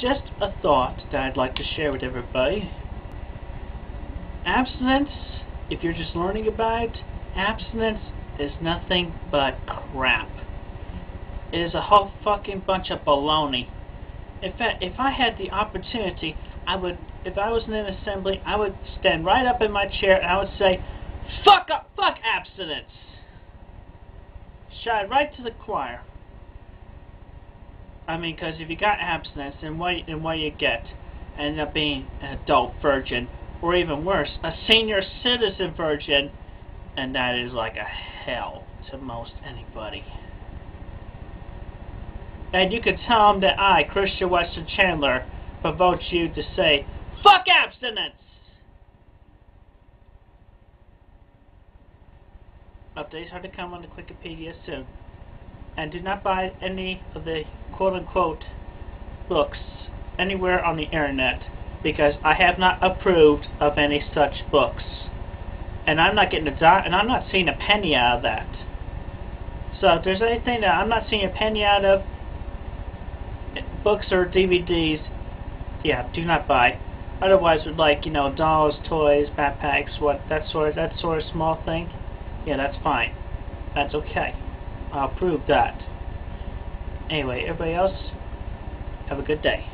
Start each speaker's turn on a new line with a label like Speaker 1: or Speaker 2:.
Speaker 1: just a thought that I'd like to share with everybody. Abstinence, if you're just learning about it, abstinence is nothing but crap. It is a whole fucking bunch of baloney. In fact, if I had the opportunity, I would, if I was in an assembly, I would stand right up in my chair and I would say, fuck up, fuck abstinence. Shout right to the choir. I mean, because if you got abstinence, then what, then what you get? End up being an adult virgin, or even worse, a senior citizen virgin, and that is like a hell to most anybody. And you can tell them that I, Christian Weston Chandler, provoke you to say, FUCK ABSTINENCE! Updates are to come on the Wikipedia soon and do not buy any of the quote-unquote books anywhere on the internet because I have not approved of any such books. And I'm not getting a dot, and I'm not seeing a penny out of that. So if there's anything that I'm not seeing a penny out of, books or DVDs, yeah, do not buy. Otherwise, with like you know dolls, toys, backpacks, what that sort of that sort of small thing, yeah, that's fine. That's okay. I'll prove that. Anyway, everybody else, have a good day.